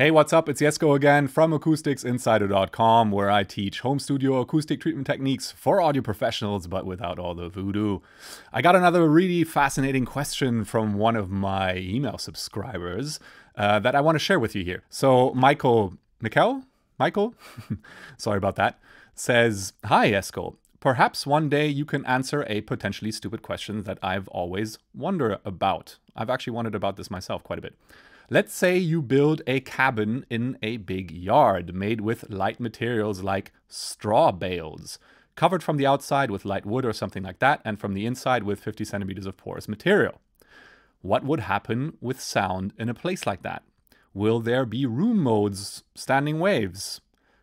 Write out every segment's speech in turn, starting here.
Hey, what's up? It's Jesko again from AcousticsInsider.com, where I teach home studio acoustic treatment techniques for audio professionals, but without all the voodoo. I got another really fascinating question from one of my email subscribers uh, that I want to share with you here. So, Michael, Mikel? Michael? Sorry about that. Says, Hi, Jesko. Perhaps one day you can answer a potentially stupid question that I've always wondered about. I've actually wondered about this myself quite a bit. Let's say you build a cabin in a big yard made with light materials like straw bales, covered from the outside with light wood or something like that, and from the inside with 50 centimeters of porous material. What would happen with sound in a place like that? Will there be room modes, standing waves?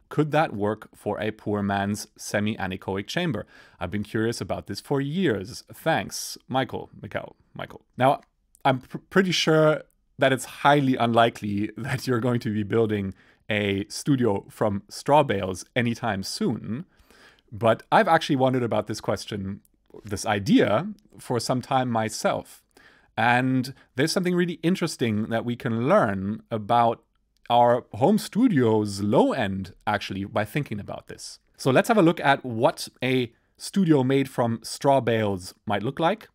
Could that work for a poor man's semi anechoic chamber? I've been curious about this for years. Thanks, Michael, Michael, Michael. Now, I'm pr- pretty sure that it's highly unlikely that you're going to be building a studio from straw bales anytime soon. But I've actually wondered about this question, this idea, for some time myself. And there's something really interesting that we can learn about our home studio's low end actually by thinking about this. So let's have a look at what a studio made from straw bales might look like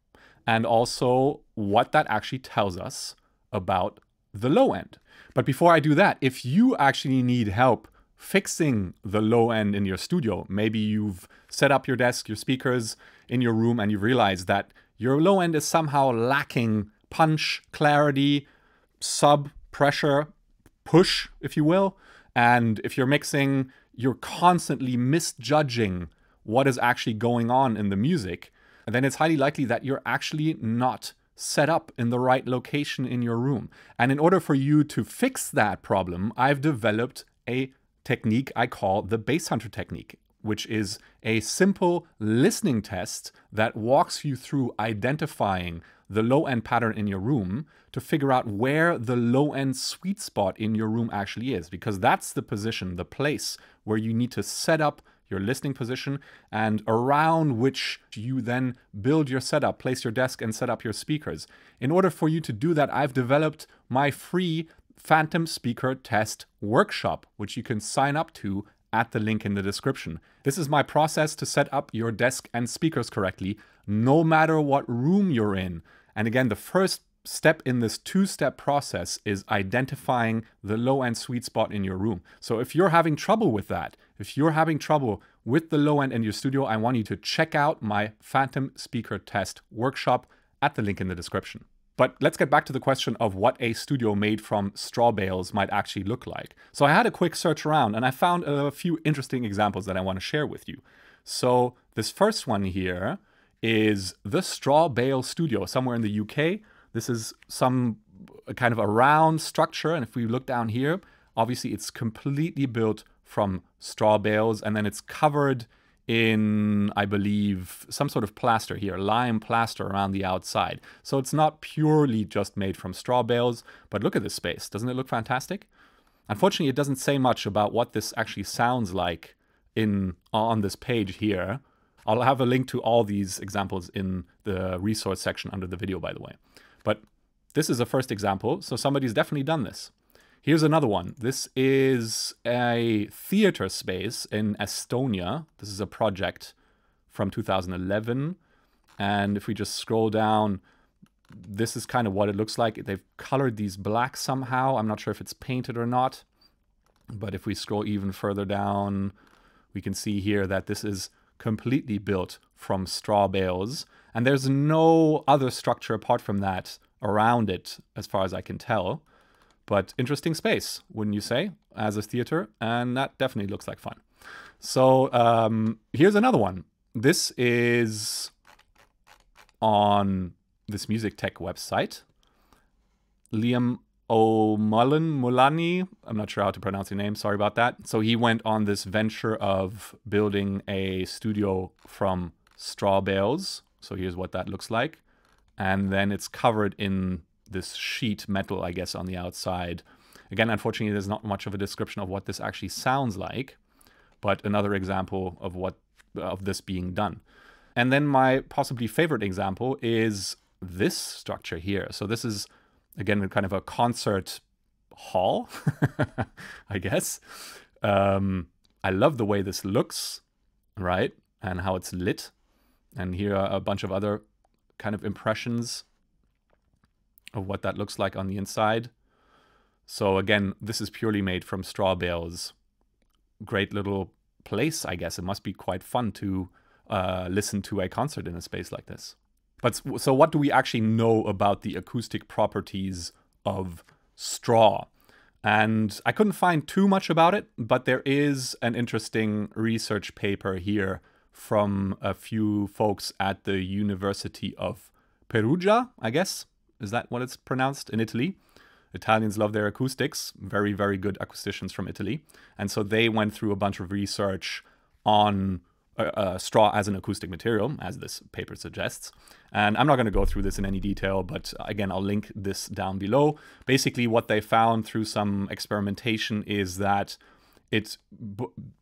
and also what that actually tells us about the low end. But before I do that, if you actually need help fixing the low end in your studio, maybe you've set up your desk, your speakers in your room, and you realize that your low end is somehow lacking punch, clarity, sub pressure, push, if you will. And if you're mixing, you're constantly misjudging what is actually going on in the music, then it's highly likely that you're actually not set up in the right location in your room. And in order for you to fix that problem, I've developed a technique I call the bass hunter technique, which is a simple listening test that walks you through identifying the low end pattern in your room to figure out where the low end sweet spot in your room actually is, because that's the position, the place where you need to set up your listening position, and around which you then build your setup, place your desk, and set up your speakers. In order for you to do that, I've developed my free Phantom Speaker Test Workshop, which you can sign up to at the link in the description. This is my process to set up your desk and speakers correctly, no matter what room you're in. And again, the first step in this two step process is identifying the low end sweet spot in your room. So if you're having trouble with that, if you're having trouble with the low end in your studio, I want you to check out my Phantom Speaker Test workshop at the link in the description. But let's get back to the question of what a studio made from straw bales might actually look like. So I had a quick search around and I found a few interesting examples that I want to share with you. So this first one here is the Straw Bale Studio somewhere in the UK. This is some kind of a round structure. And if we look down here, obviously it's completely built from straw bales and then it's covered in, I believe, some sort of plaster here, lime plaster around the outside. So it's not purely just made from straw bales, but look at this space. Doesn't it look fantastic? Unfortunately, it doesn't say much about what this actually sounds like in on this page here. I'll have a link to all these examples in the resource section under the video, by the way. But this is a first example, so somebody's definitely done this. Here's another one. This is a theater space in Estonia. This is a project from 2011. And if we just scroll down, this is kind of what it looks like. They've colored these black somehow. I'm not sure if it's painted or not. But if we scroll even further down, we can see here that this is completely built from straw bales. And there's no other structure apart from that around it, as far as I can tell. But interesting space, wouldn't you say, as a theater? And that definitely looks like fun. So um, here's another one. This is on this music tech website. Liam O'Mullen Mulani, I'm not sure how to pronounce your name, sorry about that. So he went on this venture of building a studio from straw bales. So here's what that looks like. And then it's covered in this sheet metal, I guess, on the outside. Again, unfortunately, there's not much of a description of what this actually sounds like, but another example of what of this being done. And then my possibly favorite example is this structure here. So this is again kind of a concert hall, I guess. Um, I love the way this looks, right? And how it's lit. And here are a bunch of other kind of impressions of what that looks like on the inside. So again, this is purely made from straw bales. Great little place, I guess. It must be quite fun to uh, listen to a concert in a space like this. But so what do we actually know about the acoustic properties of straw? And I couldn't find too much about it, but there is an interesting research paper here from a few folks at the University of Perugia, I guess. Is that what it's pronounced in Italy? Italians love their acoustics, very, very good acousticians from Italy. And so they went through a bunch of research on uh, uh, straw as an acoustic material, as this paper suggests. And I'm not going to go through this in any detail, but again, I'll link this down below. Basically, what they found through some experimentation is that it,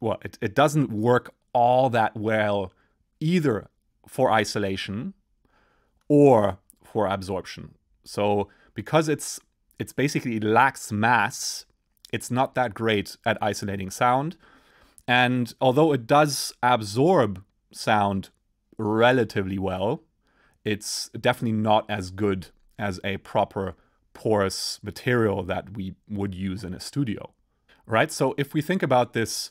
well, it, it doesn't work all that well either for isolation or for absorption. So because it's it's basically it lacks mass, it's not that great at isolating sound. And although it does absorb sound relatively well, it's definitely not as good as a proper porous material that we would use in a studio. Right? So if we think about this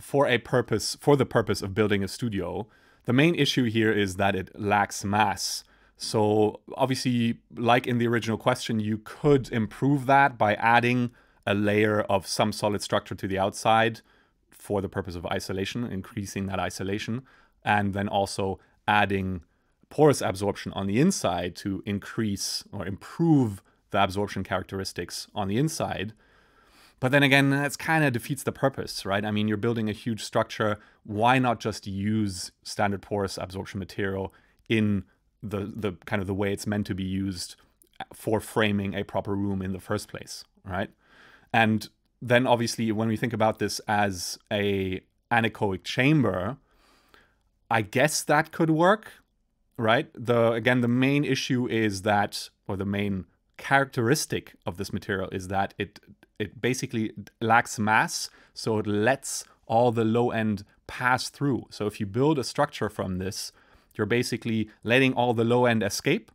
for a purpose, for the purpose of building a studio, the main issue here is that it lacks mass. So obviously, like in the original question, you could improve that by adding a layer of some solid structure to the outside for the purpose of isolation, increasing that isolation, and then also adding porous absorption on the inside to increase or improve the absorption characteristics on the inside. But then again, that's kind of defeats the purpose, right? I mean, you're building a huge structure. Why not just use standard porous absorption material in the the kind of the way it's meant to be used uh, for framing a proper room in the first place, right? And then obviously when we think about this as a anechoic chamber, I guess that could work, right? The again the main issue is that or the main characteristic of this material is that it it basically lacks mass, so it lets all the low end pass through. So if you build a structure from this, you're basically letting all the low end escape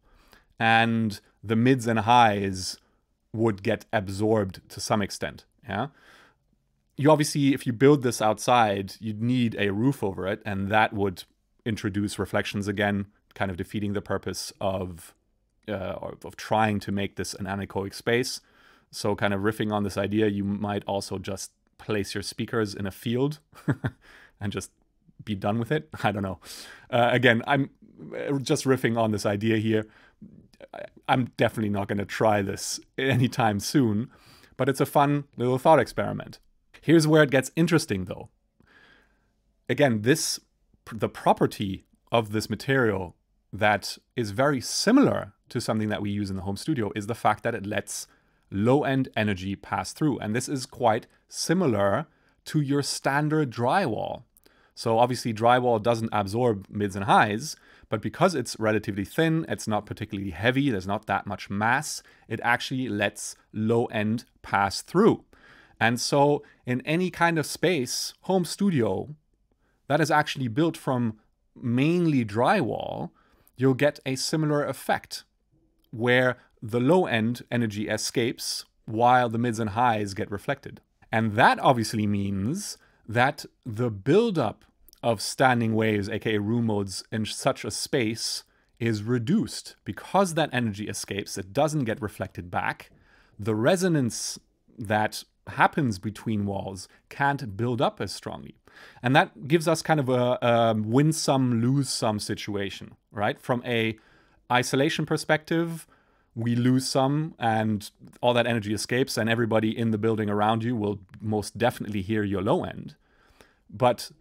and the mids and highs would get absorbed to some extent. Yeah. You obviously, if you build this outside, you'd need a roof over it, and that would introduce reflections again, kind of defeating the purpose of uh, of trying to make this an anechoic space. So, kind of riffing on this idea, you might also just place your speakers in a field and just be done with it. I don't know. Uh, again, I'm uh, just riffing on this idea here. I'm definitely not going to try this anytime soon but it's a fun little thought experiment. Here's where it gets interesting though. Again, this the property of this material that is very similar to something that we use in the home studio is the fact that it lets low end energy pass through. And this is quite similar to your standard drywall. So obviously drywall doesn't absorb mids and highs, but because it's relatively thin, it's not particularly heavy, there's not that much mass, it actually lets low end pass through. And so in any kind of space, home studio, that is actually built from mainly drywall, you'll get a similar effect where the low end energy escapes while the mids and highs get reflected. And that obviously means that the buildup of standing waves, aka room modes, in such a space is reduced. Because that energy escapes, it doesn't get reflected back. The resonance that happens between walls can't build up as strongly. And that gives us kind of a, a win some, lose some situation, right? From a isolation perspective, we lose some and all that energy escapes and everybody in the building around you will most definitely hear your low end. But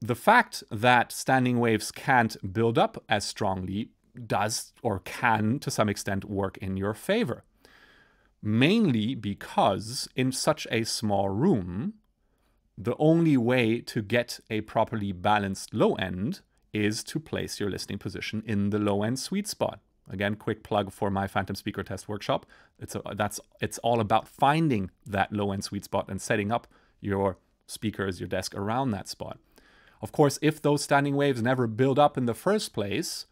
the fact that standing waves can't build up as strongly does or can to some extent work in your favor. Mainly because in such a small room, the only way to get a properly balanced low end is to place your listening position in the low end sweet spot. Again, quick plug for my Phantom Speaker Test workshop. It's a, that's it's all about finding that low end sweet spot and setting up your speakers, your desk around that spot. Of course, if those standing waves never build up in the first place,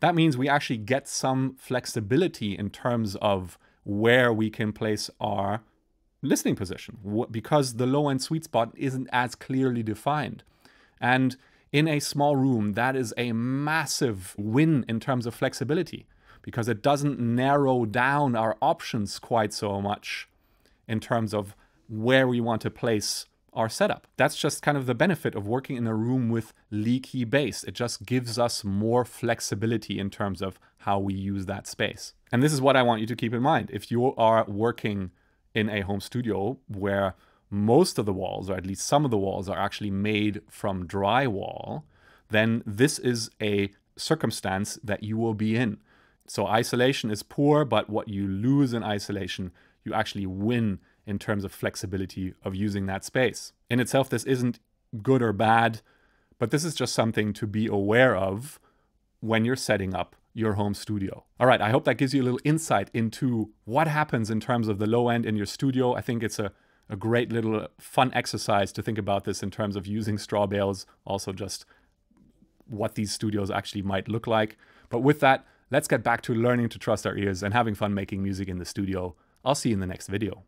that means we actually get some flexibility in terms of where we can place our listening position because the low end sweet spot isn't as clearly defined. And in a small room, that is a massive win in terms of flexibility because it doesn't narrow down our options quite so much in terms of where we want to place our setup. That's just kind of the benefit of working in a room with leaky bass. It just gives us more flexibility in terms of how we use that space. And this is what I want you to keep in mind. If you are working in a home studio where most of the walls, or at least some of the walls, are actually made from drywall, then this is a circumstance that you will be in. So isolation is poor, but what you lose in isolation, you actually win in terms of flexibility of using that space. In itself, this isn't good or bad, but this is just something to be aware of when you're setting up your home studio. All right, I hope that gives you a little insight into what happens in terms of the low end in your studio. I think it's a, a great little fun exercise to think about this in terms of using straw bales, also just what these studios actually might look like. But with that, let's get back to learning to trust our ears and having fun making music in the studio. I'll see you in the next video.